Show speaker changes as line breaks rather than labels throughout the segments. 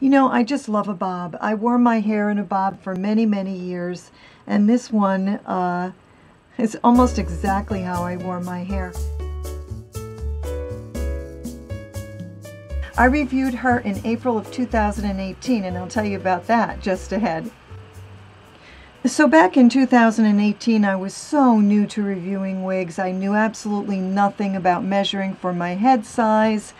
You know, I just love a bob. I wore my hair in a bob for many, many years, and this one uh, is almost exactly how I wore my hair. I reviewed her in April of 2018, and I'll tell you about that just ahead. So back in 2018, I was so new to reviewing wigs. I knew absolutely nothing about measuring for my head size.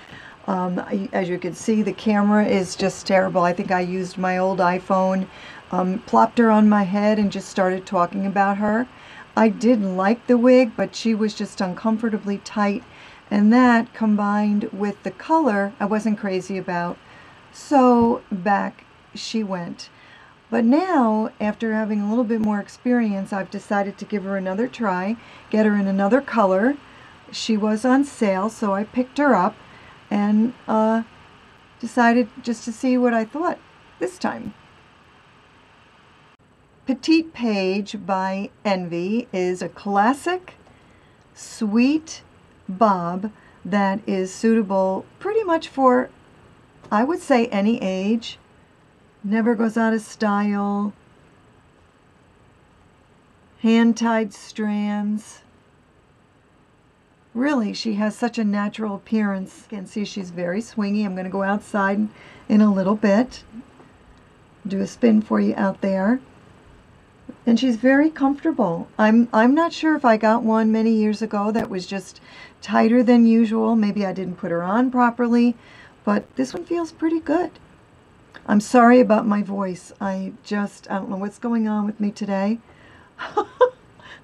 Um, as you can see, the camera is just terrible. I think I used my old iPhone, um, plopped her on my head and just started talking about her. I did like the wig, but she was just uncomfortably tight. And that combined with the color, I wasn't crazy about. So back she went. But now, after having a little bit more experience, I've decided to give her another try, get her in another color. She was on sale, so I picked her up and uh, decided just to see what I thought this time. Petite Paige by Envy is a classic, sweet bob that is suitable pretty much for, I would say, any age never goes out of style, hand-tied strands. Really, she has such a natural appearance. You can see she's very swingy. I'm going to go outside in a little bit. Do a spin for you out there. And she's very comfortable. I'm, I'm not sure if I got one many years ago that was just tighter than usual. Maybe I didn't put her on properly. But this one feels pretty good. I'm sorry about my voice. I just, I don't know what's going on with me today.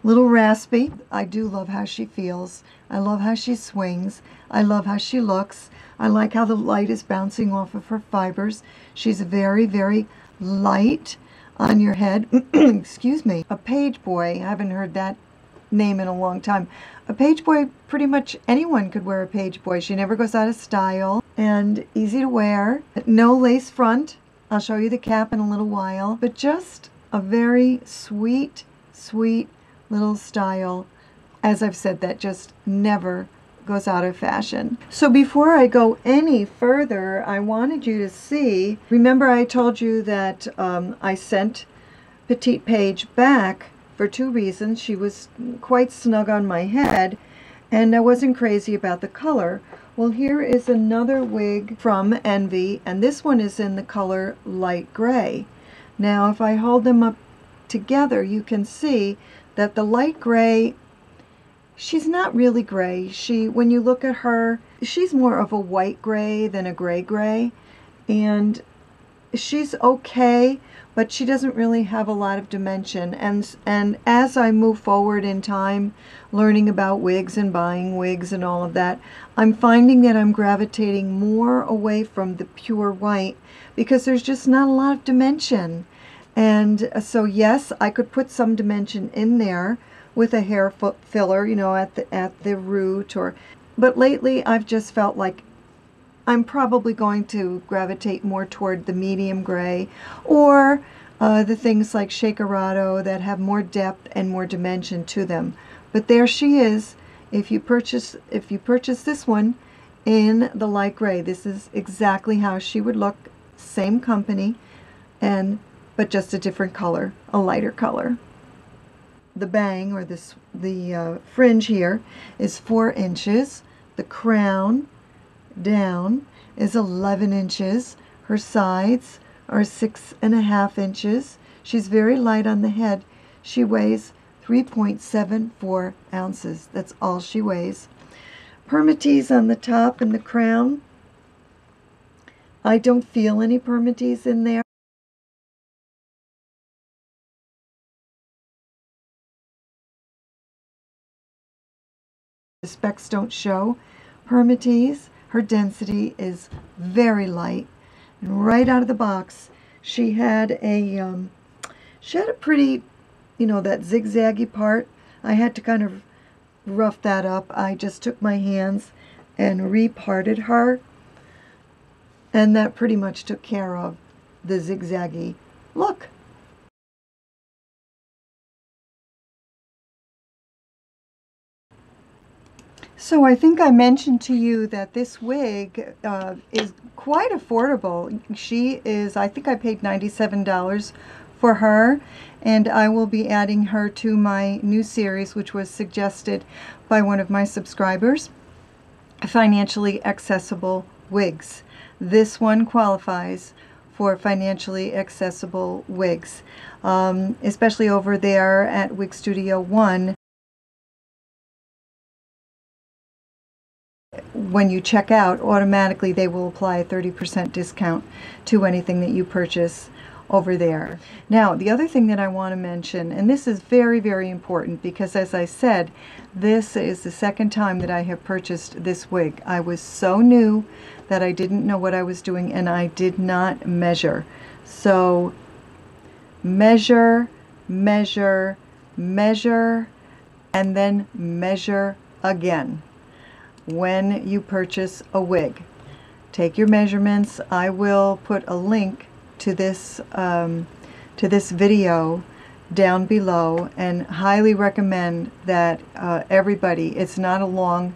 Little raspy. I do love how she feels. I love how she swings. I love how she looks. I like how the light is bouncing off of her fibers. She's very, very light on your head. Excuse me. A page boy. I haven't heard that name in a long time. A page boy, pretty much anyone could wear a page boy. She never goes out of style and easy to wear. No lace front. I'll show you the cap in a little while, but just a very sweet, sweet little style. As I've said, that just never goes out of fashion. So before I go any further, I wanted you to see, remember I told you that um, I sent Petite Paige back for two reasons. She was quite snug on my head and I wasn't crazy about the color. Well, here is another wig from Envy, and this one is in the color light gray. Now, if I hold them up together, you can see that the light gray, she's not really gray. She, when you look at her, she's more of a white gray than a gray gray, and she's okay, but she doesn't really have a lot of dimension. And, and as I move forward in time, learning about wigs and buying wigs and all of that, I'm finding that I'm gravitating more away from the pure white because there's just not a lot of dimension. And so yes, I could put some dimension in there with a hair filler, you know, at the, at the root or, but lately I've just felt like I'm probably going to gravitate more toward the medium gray or uh, the things like Shakerato that have more depth and more dimension to them. But there she is. If you purchase if you purchase this one in the light gray, this is exactly how she would look. Same company, and but just a different color, a lighter color. The bang or this the uh, fringe here is four inches. The crown down is 11 inches. Her sides are six and a half inches. She's very light on the head. She weighs 3.74 ounces. That's all she weighs. Permatease on the top and the crown. I don't feel any permatease in there. The specs don't show permatease. Her density is very light. And right out of the box, she had a um, she had a pretty, you know, that zigzaggy part. I had to kind of rough that up. I just took my hands and reparted her. And that pretty much took care of the zigzaggy look. So I think I mentioned to you that this wig uh, is quite affordable. She is, I think I paid $97 for her and I will be adding her to my new series which was suggested by one of my subscribers, Financially Accessible Wigs. This one qualifies for financially accessible wigs, um, especially over there at Wig Studio One. When you check out, automatically they will apply a 30% discount to anything that you purchase over there. Now, the other thing that I want to mention, and this is very, very important because as I said, this is the second time that I have purchased this wig. I was so new that I didn't know what I was doing and I did not measure. So, measure, measure, measure, and then measure again when you purchase a wig. Take your measurements. I will put a link to this um, to this video down below and highly recommend that uh, everybody it's not a long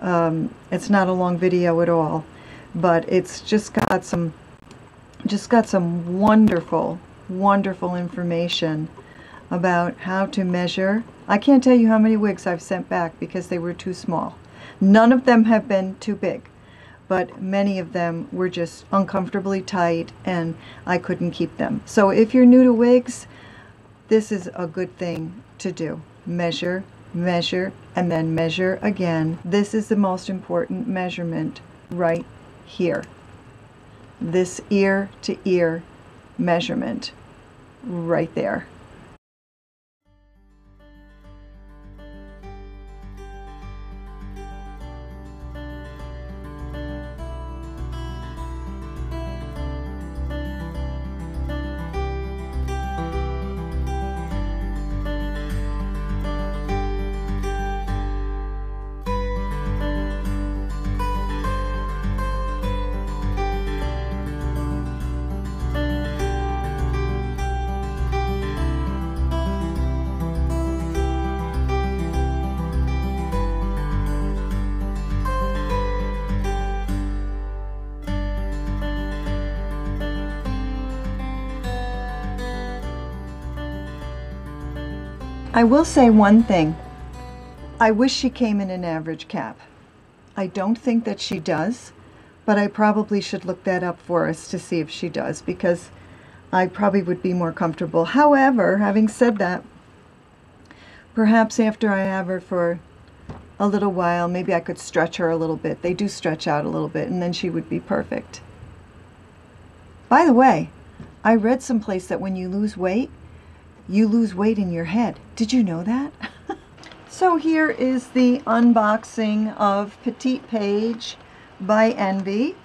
um, it's not a long video at all but it's just got some just got some wonderful wonderful information about how to measure I can't tell you how many wigs I've sent back because they were too small None of them have been too big, but many of them were just uncomfortably tight and I couldn't keep them. So if you're new to wigs, this is a good thing to do. Measure, measure, and then measure again. This is the most important measurement right here. This ear to ear measurement right there. I will say one thing. I wish she came in an average cap. I don't think that she does, but I probably should look that up for us to see if she does because I probably would be more comfortable. However, having said that, perhaps after I have her for a little while, maybe I could stretch her a little bit. They do stretch out a little bit and then she would be perfect. By the way, I read someplace that when you lose weight, you lose weight in your head. Did you know that? so here is the unboxing of Petite Paige by Envy.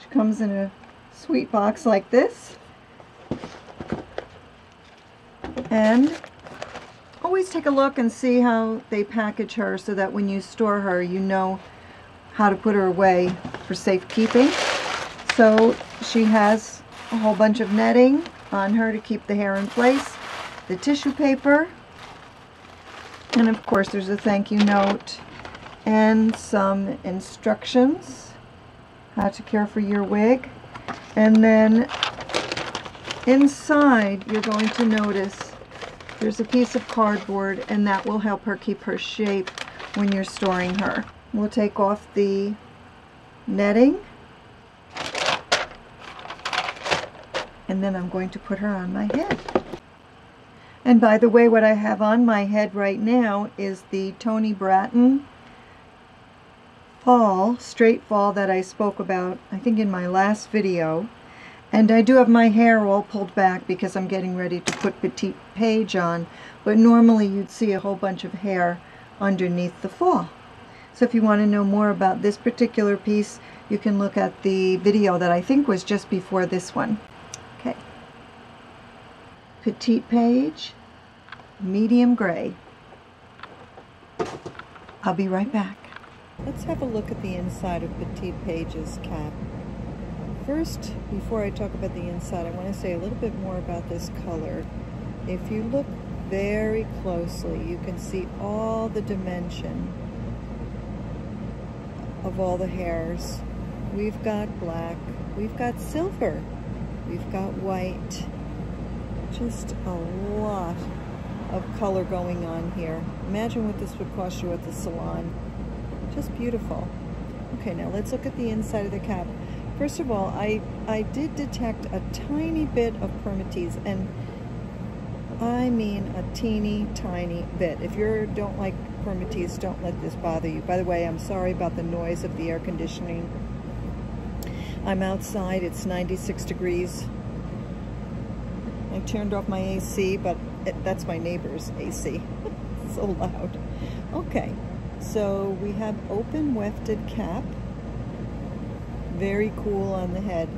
She comes in a sweet box like this. And always take a look and see how they package her so that when you store her you know how to put her away for safekeeping. So she has a whole bunch of netting on her to keep the hair in place the tissue paper, and of course there's a thank you note and some instructions how to care for your wig. And then inside you're going to notice there's a piece of cardboard and that will help her keep her shape when you're storing her. We'll take off the netting and then I'm going to put her on my head. And by the way, what I have on my head right now is the Toni Brattin fall, straight fall that I spoke about, I think in my last video. And I do have my hair all pulled back because I'm getting ready to put Petite Paige on. But normally you'd see a whole bunch of hair underneath the fall. So if you want to know more about this particular piece, you can look at the video that I think was just before this one. Petite Paige, medium gray. I'll be right back. Let's have a look at the inside of Petite Paige's cap. First, before I talk about the inside, I want to say a little bit more about this color. If you look very closely, you can see all the dimension of all the hairs. We've got black, we've got silver, we've got white. Just a lot of color going on here. Imagine what this would cost you at the salon. Just beautiful. Okay, now let's look at the inside of the cap. First of all, I, I did detect a tiny bit of permatease, and I mean a teeny tiny bit. If you don't like permatease, don't let this bother you. By the way, I'm sorry about the noise of the air conditioning. I'm outside, it's 96 degrees. I turned off my AC, but it, that's my neighbor's AC. so loud. Okay, so we have open wefted cap. Very cool on the head.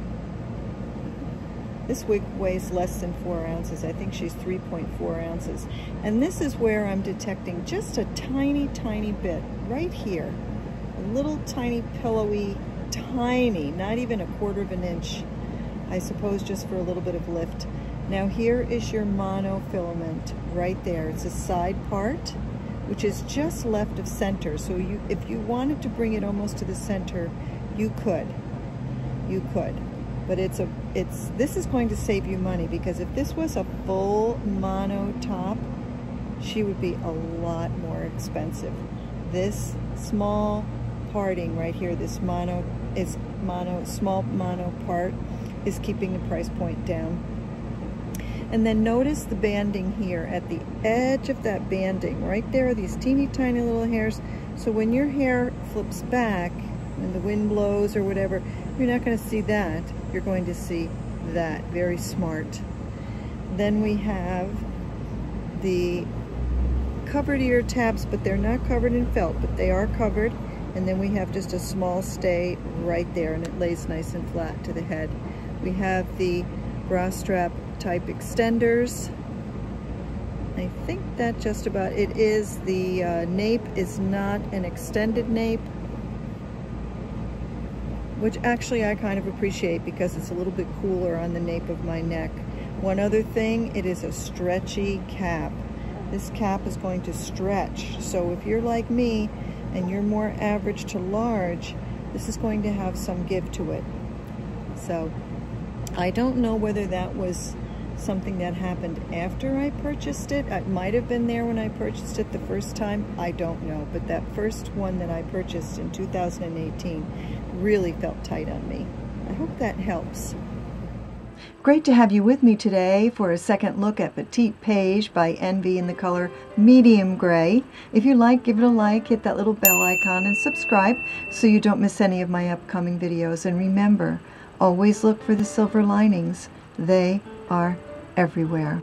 This wig weighs less than four ounces. I think she's 3.4 ounces. And this is where I'm detecting just a tiny, tiny bit right here. A little tiny pillowy, tiny, not even a quarter of an inch. I suppose just for a little bit of lift. Now here is your monofilament right there. It's a side part, which is just left of center. So you, if you wanted to bring it almost to the center, you could. You could but it's a it's this is going to save you money because if this was a full mono top she would be a lot more expensive this small parting right here this mono is mono small mono part is keeping the price point down and then notice the banding here at the edge of that banding right there are these teeny tiny little hairs so when your hair flips back and the wind blows or whatever you're not going to see that you're going to see that. Very smart. Then we have the covered ear tabs, but they're not covered in felt, but they are covered. And then we have just a small stay right there, and it lays nice and flat to the head. We have the bra strap type extenders. I think that just about it is. The uh, nape is not an extended nape which actually I kind of appreciate because it's a little bit cooler on the nape of my neck. One other thing, it is a stretchy cap. This cap is going to stretch. So if you're like me and you're more average to large, this is going to have some give to it. So I don't know whether that was something that happened after I purchased it. It might have been there when I purchased it the first time. I don't know. But that first one that I purchased in 2018 really felt tight on me. I hope that helps.
Great to have you with me today for a second look at Petite Paige by Envy in the color medium gray. If you like, give it a like, hit that little bell icon, and subscribe so you don't miss any of my upcoming videos. And remember, always look for the silver linings. They are everywhere.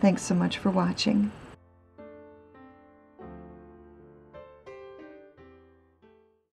Thanks so much for watching.